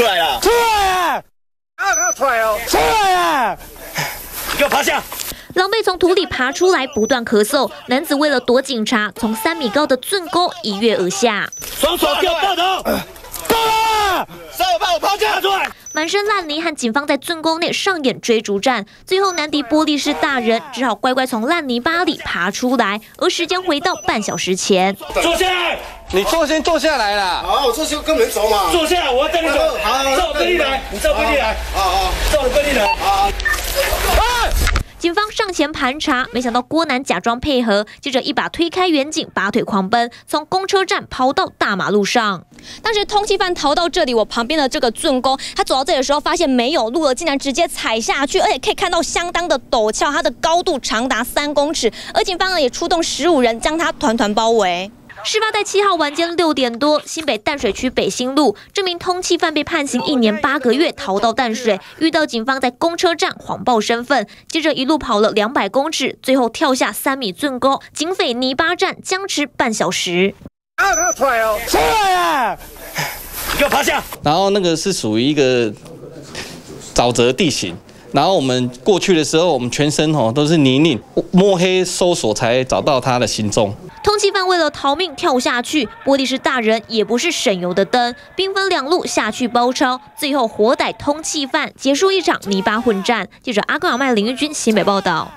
出来了，出来啊！啊，出来哦，出来啊！你给我趴下！狼狈从土里爬出来，不断咳嗽。男子为了躲警察，从三米高的圳沟一跃而下，双手给我抱头，够了！稍微把我抛下出来。满身烂泥，和警方在圳沟内上演追逐战。最后难敌玻璃是大人，只好乖乖从烂泥巴里爬出来。而时间回到半小时前，坐下来，你坐先坐下来啦。好，我这就跟人走嘛。坐下来，我要带你走。你照规定来，好好，照规律来。警方上前盘查，没想到郭男假装配合，接着一把推开远景，拔腿狂奔，从公车站跑到大马路上。当时通缉犯逃到这里，我旁边的这个圳沟，他走到这里的时候，发现没有路了，竟然直接踩下去，而且可以看到相当的陡峭，它的高度长达三公尺，而警方呢也出动十五人将他团团包围。事发在七号晚间六点多，新北淡水区北新路，这名通缉犯被判刑一年八个月，逃到淡水，遇到警方在公车站谎报身份，接着一路跑了两百公尺，最后跳下三米圳沟，警匪泥巴战僵持半小时。啊，出来哦，出来啊！你给我趴下。然后那个是属于一个沼泽地形，然后我们过去的时候，我们全身哦都是泥泞，摸黑搜索才找到他的行踪。通缉犯为了逃命跳下去，玻璃是大人也不是省油的灯，兵分两路下去包抄，最后活逮通缉犯，结束一场泥巴混战。记者阿戈尔麦林玉君新北报道。